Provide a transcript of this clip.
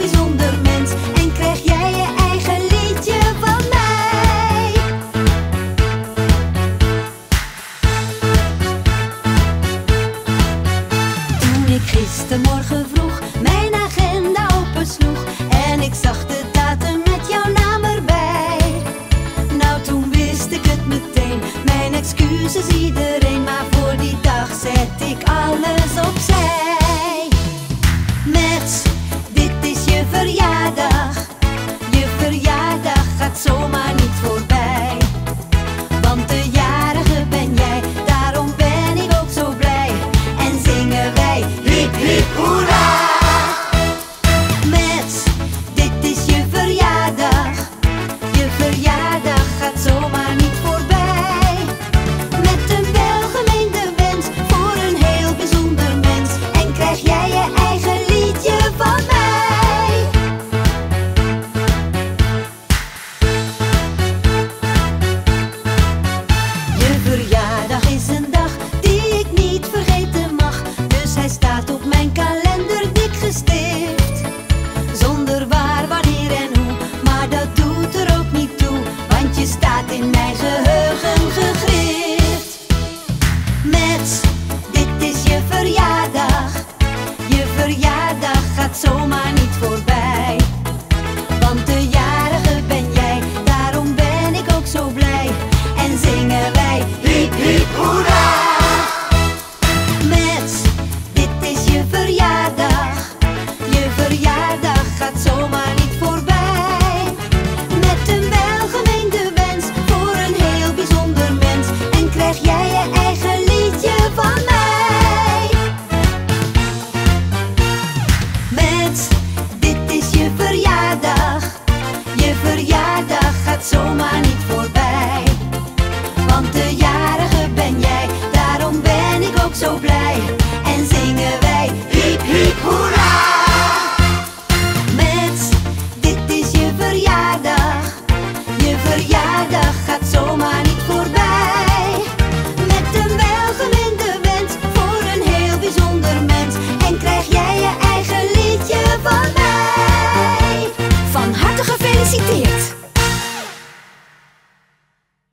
bijzonder mens en krijg jij je eigen liedje van mij. Toen ik gistermorgen vroeg mijn agenda opensloeg en ik zag de datum met jouw. op mijn kalender dik gestift. Zonder waar, wanneer en hoe, maar dat doet er ook niet toe, want je staat in mijn geheugen gegrift. Met want de jarige ben jij. Daarom ben ik ook zo blij.